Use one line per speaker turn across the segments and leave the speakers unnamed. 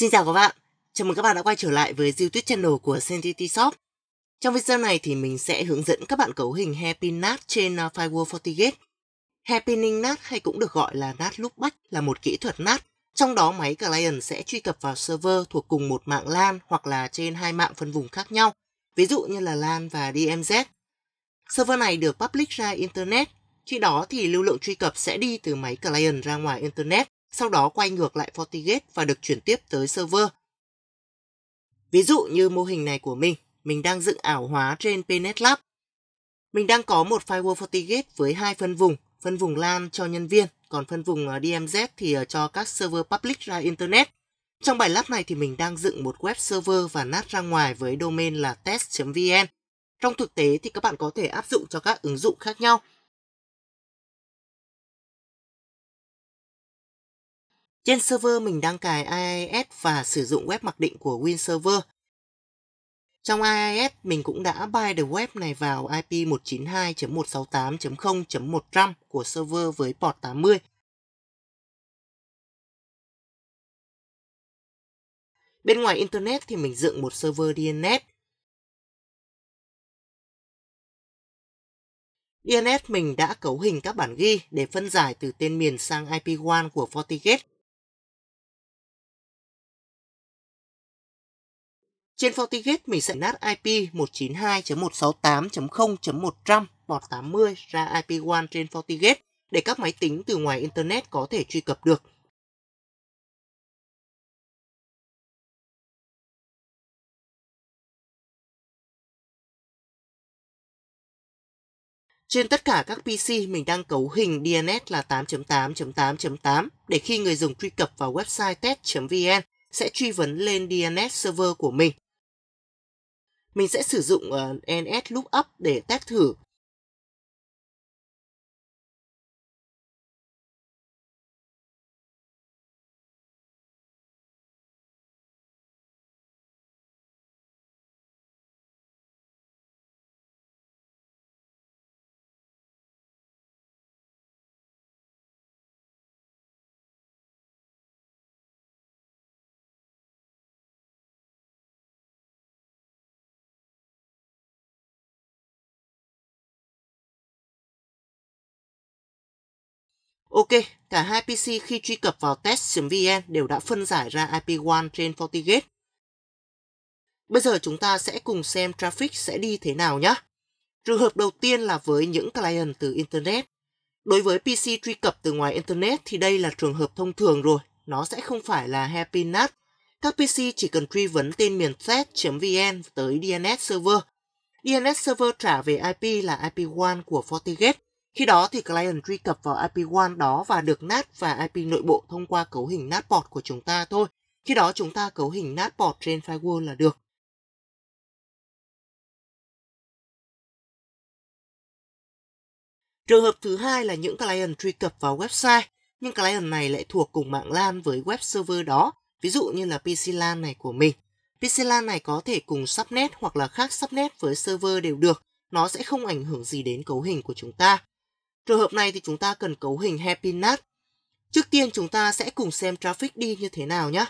Xin chào các bạn, chào mừng các bạn đã quay trở lại với YouTube channel của Sentity Shop. Trong video này thì mình sẽ hướng dẫn các bạn cấu hình Happy NAT trên uh, Firewall FortiGate. Happening NAT hay cũng được gọi là NAT loopback là một kỹ thuật NAT. Trong đó máy client sẽ truy cập vào server thuộc cùng một mạng LAN hoặc là trên hai mạng phân vùng khác nhau, ví dụ như là LAN và DMZ. Server này được public ra Internet, khi đó thì lưu lượng truy cập sẽ đi từ máy client ra ngoài Internet sau đó quay ngược lại FortiGate và được chuyển tiếp tới server. Ví dụ như mô hình này của mình, mình đang dựng ảo hóa trên PNet Lab. Mình đang có một firewall FortiGate với hai phân vùng, phân vùng LAN cho nhân viên, còn phân vùng ờ, DMZ thì ờ, cho các server public ra Internet. Trong bài lab này thì mình đang dựng một web server và nát ra ngoài với domain là test.vn. Trong thực tế thì các bạn có thể áp dụng cho các ứng dụng khác nhau. Trên server mình đang cài IIS và sử dụng web mặc định của WinServer. Trong IIS mình cũng đã bind the web này vào IP 192.168.0.100 của server với port 80. Bên ngoài Internet thì mình dựng một server DNS. DNS mình đã cấu hình các bản ghi để phân giải từ tên miền sang IP1 của FortiGate Trên FortiGate mình sẽ nát IP 192.168.0.100 port 80 ra IP1 trên FortiGate để các máy tính từ ngoài Internet có thể truy cập được. Trên tất cả các PC mình đang cấu hình DNS là 8.8.8.8 để khi người dùng truy cập vào website test.vn sẽ truy vấn lên DNS server của mình mình sẽ sử dụng ờ, uh, NS Lookup để test thử. Ok, cả hai PC khi truy cập vào test.vn đều đã phân giải ra IP1 trên FortiGate. Bây giờ chúng ta sẽ cùng xem traffic sẽ đi thế nào nhé. Trường hợp đầu tiên là với những client từ Internet. Đối với PC truy cập từ ngoài Internet thì đây là trường hợp thông thường rồi, nó sẽ không phải là happy NAT. Các PC chỉ cần truy vấn tên miền test.vn tới DNS server. DNS server trả về IP là IP1 của FortiGate khi đó thì client truy cập vào IP1 đó và được NAT và IP nội bộ thông qua cấu hình NAT port của chúng ta thôi. Khi đó chúng ta cấu hình NAT port trên firewall là được. Trường hợp thứ hai là những client truy cập vào website, nhưng client này lại thuộc cùng mạng LAN với web server đó, ví dụ như là PC LAN này của mình. PC LAN này có thể cùng subnet hoặc là khác subnet với server đều được, nó sẽ không ảnh hưởng gì đến cấu hình của chúng ta. Trường hợp này thì chúng ta cần cấu hình Happy nut. Trước tiên chúng ta sẽ cùng xem traffic đi như thế nào nhé.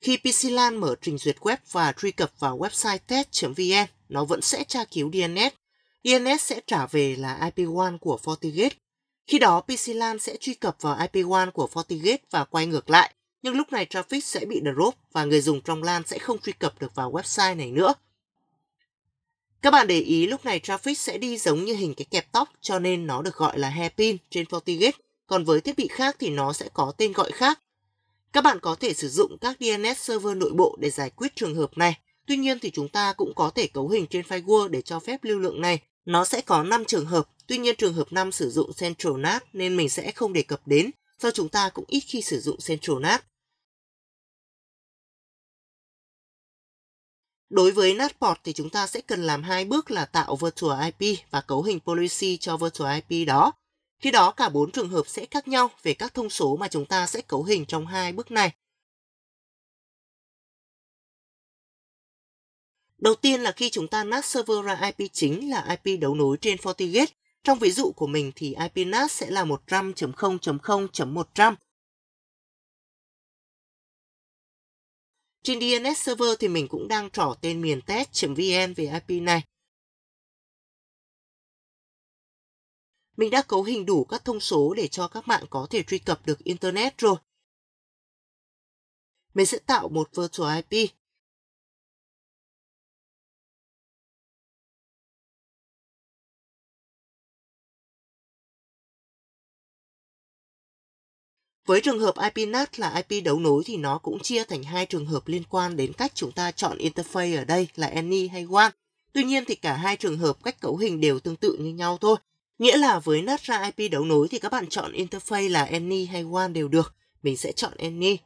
Khi PCLAN mở trình duyệt web và truy cập vào website test.vn, nó vẫn sẽ tra cứu DNS. DNS sẽ trả về là IP1 của FortiGate. Khi đó PCLAN sẽ truy cập vào IP1 của FortiGate và quay ngược lại, nhưng lúc này traffic sẽ bị drop và người dùng trong LAN sẽ không truy cập được vào website này nữa. Các bạn để ý lúc này traffic sẽ đi giống như hình cái kẹp tóc cho nên nó được gọi là hairpin trên FortiGate, còn với thiết bị khác thì nó sẽ có tên gọi khác. Các bạn có thể sử dụng các DNS server nội bộ để giải quyết trường hợp này. Tuy nhiên thì chúng ta cũng có thể cấu hình trên firewall để cho phép lưu lượng này. Nó sẽ có 5 trường hợp, tuy nhiên trường hợp 5 sử dụng Central NAT nên mình sẽ không đề cập đến, do chúng ta cũng ít khi sử dụng Central NAT. Đối với NatPort thì chúng ta sẽ cần làm hai bước là tạo virtual IP và cấu hình policy cho virtual IP đó. Khi đó cả bốn trường hợp sẽ khác nhau về các thông số mà chúng ta sẽ cấu hình trong hai bước này. Đầu tiên là khi chúng ta NAT server ra IP chính là IP đấu nối trên FortiGate. Trong ví dụ của mình thì IP NAT sẽ là 100.0.0.100 Trên DNS server thì mình cũng đang trỏ tên miền test.vn về IP này. Mình đã cấu hình đủ các thông số để cho các bạn có thể truy cập được Internet rồi. Mình sẽ tạo một virtual IP. Với trường hợp IP NAT là IP đấu nối thì nó cũng chia thành hai trường hợp liên quan đến cách chúng ta chọn interface ở đây là any hay wan Tuy nhiên thì cả hai trường hợp cách cấu hình đều tương tự như nhau thôi. Nghĩa là với NAT ra IP đấu nối thì các bạn chọn interface là any hay wan đều được. Mình sẽ chọn any.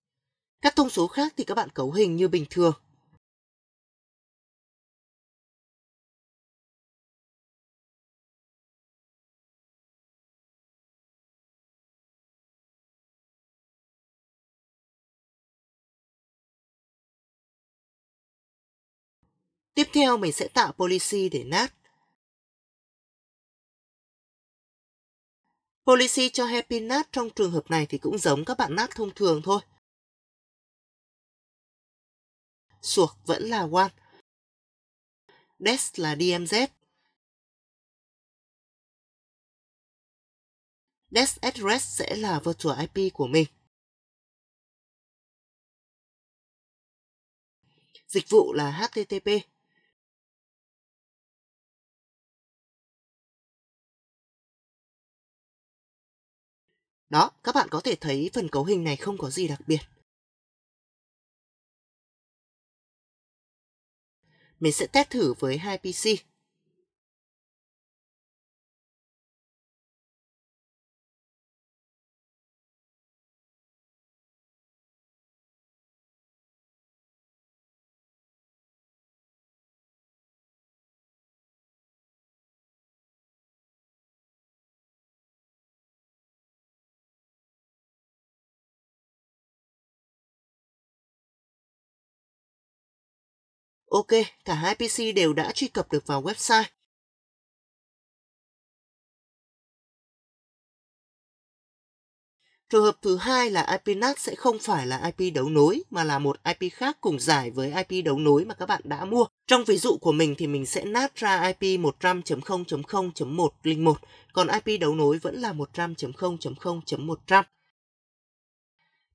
Các thông số khác thì các bạn cấu hình như bình thường. Tiếp theo mình sẽ tạo policy để nát Policy cho Happy nát trong trường hợp này thì cũng giống các bạn nát thông thường thôi. Suộc vẫn là one. Des là DMZ. Des address sẽ là virtual IP của mình. Dịch vụ là HTTP. Đó, các bạn có thể thấy phần cấu hình này không có gì đặc biệt. Mình sẽ test thử với hai PC. Ok, cả hai PC đều đã truy cập được vào website. Trường hợp thứ hai là IP NAT sẽ không phải là IP đấu nối mà là một IP khác cùng giải với IP đấu nối mà các bạn đã mua. Trong ví dụ của mình thì mình sẽ NAT ra IP 100.0.0.101, còn IP đấu nối vẫn là 100.0.0.100.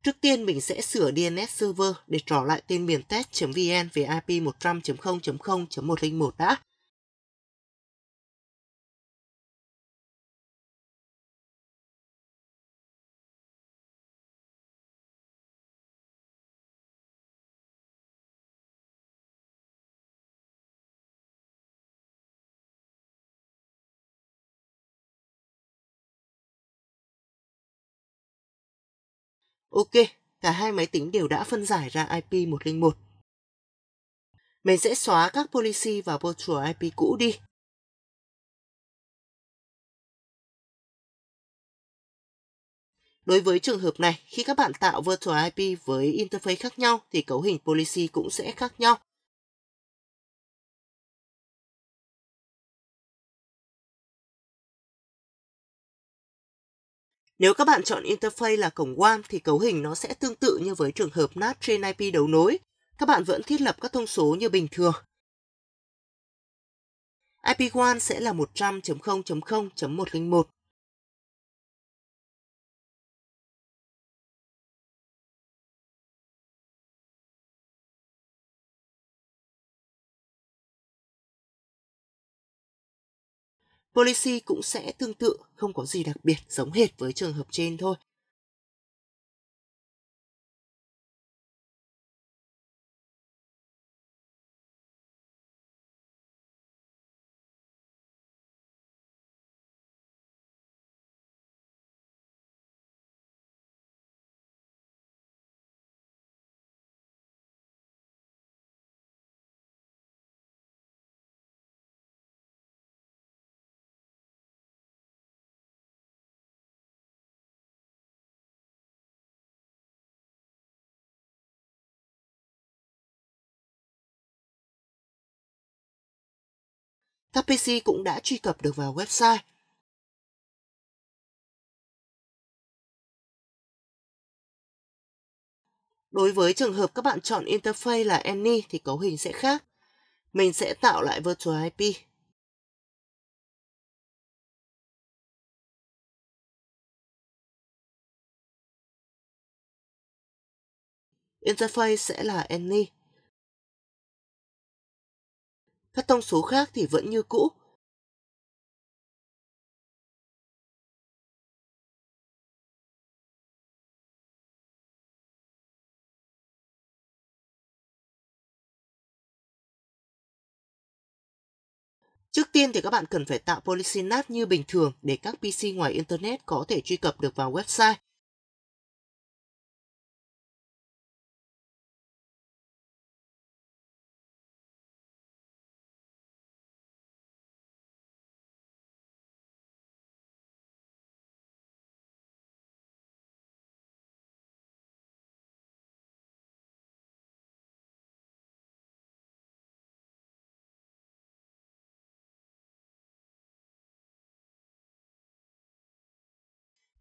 Trước tiên mình sẽ sửa DNS server để trỏ lại tên miền test.vn về IP 100.0.0.101 đã. Ok, cả hai máy tính đều đã phân giải ra IP 101. Mình sẽ xóa các policy và virtual IP cũ đi. Đối với trường hợp này, khi các bạn tạo virtual IP với interface khác nhau thì cấu hình policy cũng sẽ khác nhau. Nếu các bạn chọn interface là cổng WAN thì cấu hình nó sẽ tương tự như với trường hợp NAT trên IP đấu nối. Các bạn vẫn thiết lập các thông số như bình thường. IP WAN sẽ là 100.0.0.101. Policy cũng sẽ tương tự, không có gì đặc biệt, giống hệt với trường hợp trên thôi. Các PC cũng đã truy cập được vào website. Đối với trường hợp các bạn chọn interface là any thì cấu hình sẽ khác. Mình sẽ tạo lại virtual IP. Interface sẽ là any. Các thông số khác thì vẫn như cũ. Trước tiên thì các bạn cần phải tạo policy NAT như bình thường để các PC ngoài Internet có thể truy cập được vào website.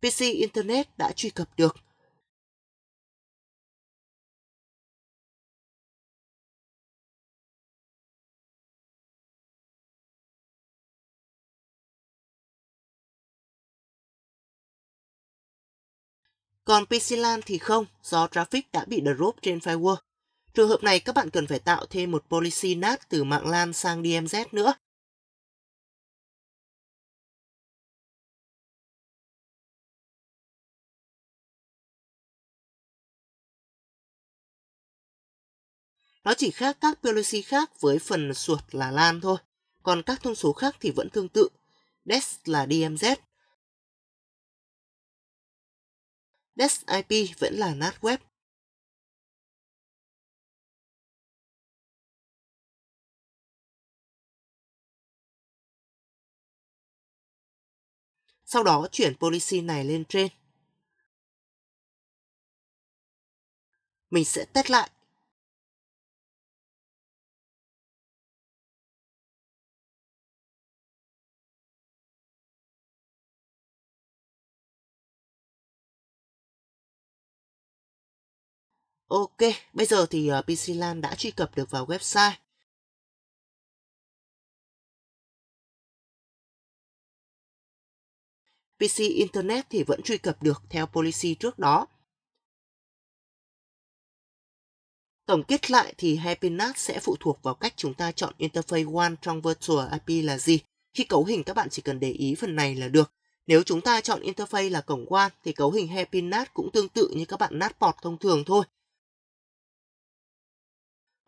PC Internet đã truy cập được. Còn PC LAN thì không, do traffic đã bị drop trên firewall. Trường hợp này các bạn cần phải tạo thêm một policy NAT từ mạng LAN sang DMZ nữa. Nó chỉ khác các policy khác với phần suột là LAN thôi. Còn các thông số khác thì vẫn tương tự. DES là DMZ. DES IP vẫn là NAT web. Sau đó chuyển policy này lên trên. Mình sẽ test lại. Ok, bây giờ thì ờ, PC LAN đã truy cập được vào website. PC Internet thì vẫn truy cập được theo policy trước đó. Tổng kết lại thì HappyNAT sẽ phụ thuộc vào cách chúng ta chọn Interface One trong Virtual IP là gì. Khi cấu hình các bạn chỉ cần để ý phần này là được. Nếu chúng ta chọn Interface là cổng One thì cấu hình HappyNAT cũng tương tự như các bạn NAT port thông thường thôi.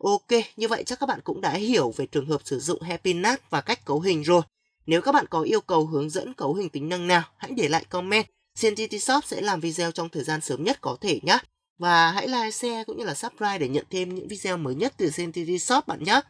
Ok, như vậy chắc các bạn cũng đã hiểu về trường hợp sử dụng Happy và cách cấu hình rồi. Nếu các bạn có yêu cầu hướng dẫn cấu hình tính năng nào, hãy để lại comment. CNTT Shop sẽ làm video trong thời gian sớm nhất có thể nhé. Và hãy like, share cũng như là subscribe để nhận thêm những video mới nhất từ CNTT Shop bạn nhé.